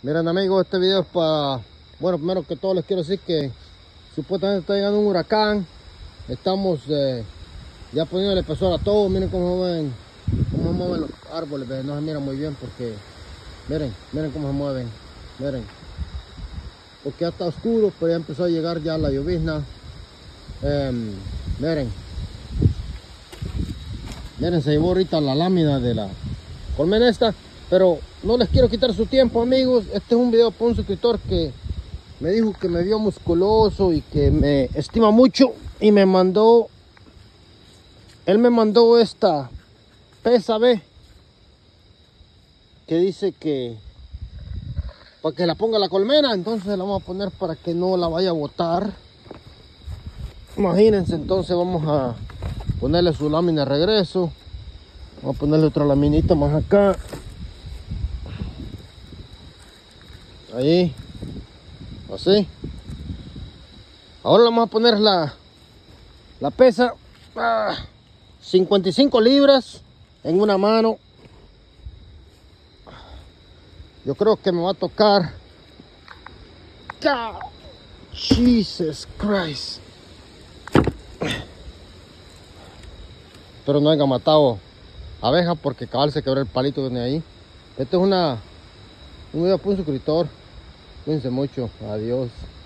Miren amigos, este video es para... Bueno, primero que todo les quiero decir que supuestamente está llegando un huracán. Estamos eh, ya poniéndole peso a todo. Miren cómo se mueven, cómo mueven los árboles. No se mira muy bien porque... Miren, miren cómo se mueven. Miren. Porque ya está oscuro, pero ya empezó a llegar ya la llovizna. Em, miren. Miren, se llevó ahorita la lámina de la colmena esta. Pero no les quiero quitar su tiempo, amigos. Este es un video para un suscriptor que me dijo que me vio musculoso y que me estima mucho. Y me mandó, él me mandó esta pesa, ve, que dice que para que la ponga la colmena. Entonces la vamos a poner para que no la vaya a botar. Imagínense, entonces vamos a ponerle su lámina de regreso. Vamos a ponerle otra laminita más acá. Ahí. Así. Ahora le vamos a poner la, la pesa. Ah, 55 libras en una mano. Yo creo que me va a tocar. Jesus Christ. Pero no haya matado abeja porque cabal se quebró el palito tiene ahí. Este es una un video para un suscriptor. Cuídense mucho. Adiós.